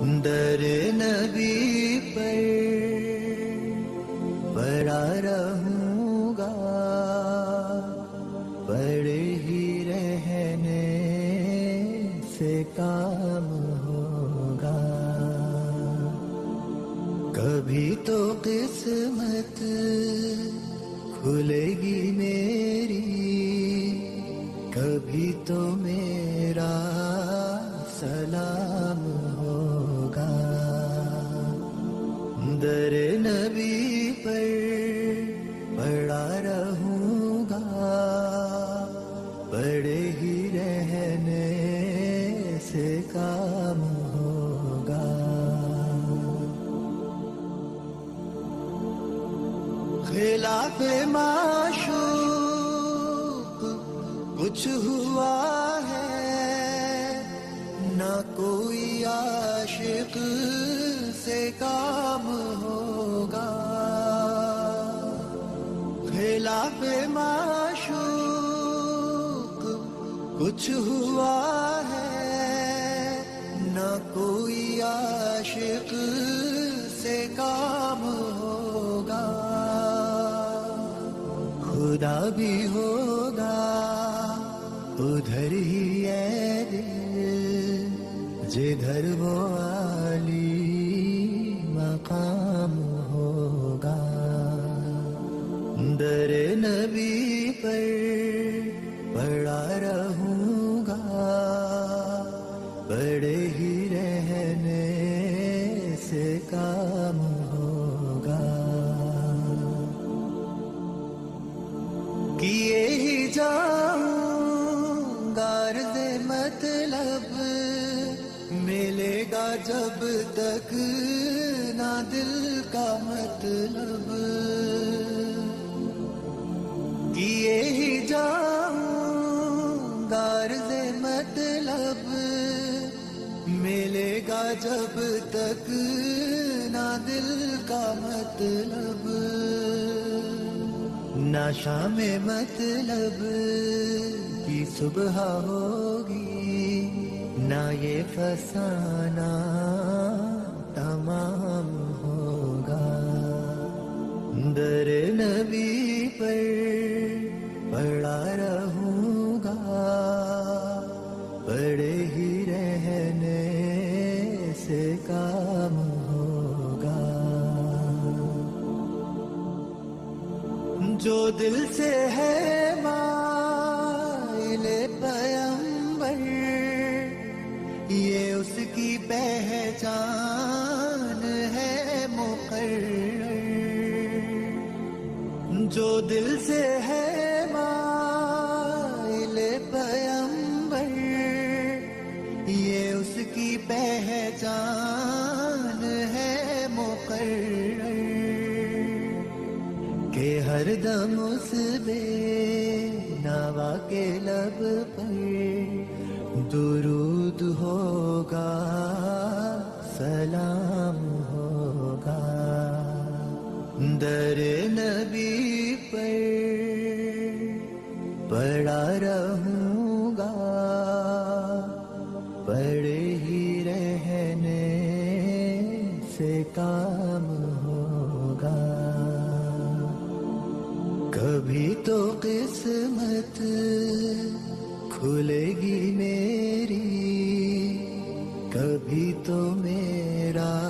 दर नबी पर पड़ा रहूँगा। पड़े ही रहने से काम होगा। कभी तो किस्मत खुलेगी मेरी, कभी तो मेरा सलाम होगा। दर नबी पर पड़ा रहूंगा। पड़े ही रहने से काम होगा। खिलाफ माशूक कुछ हुआ है ना कोई आशिक से काम होगा। खिलाफ माशूक कुछ हुआ है, ना कोई आशिक से काम होगा। खुदा भी होगा, उधर ही है दिल। जिधर वो आली मकाम होगा। दर नबी पर मिलेगा जब तक ना दिल का मतलब। किए ही जाऊँगा से मतलब। मिलेगा जब तक ना दिल का मतलब। नाशा में मतलब की सुबह होगी। ना ये फसाना तमाम होगा। दर नबी पर पड़ा रहूँगा। पड़े ही रहने से काम होगा। जो दिल से है माइले उसकी पहचान है मुकर्र जो दिल से है माइले पयंबर ये उसकी पहचान है मुकर्र के हर दम उस बे नवा के लब पर दुरूद दर नबी पर पड़ा रहूँगा। पड़े ही रहने से काम होगा। कभी तो किस्मत खुलेगी मेरी, कभी तो मेरा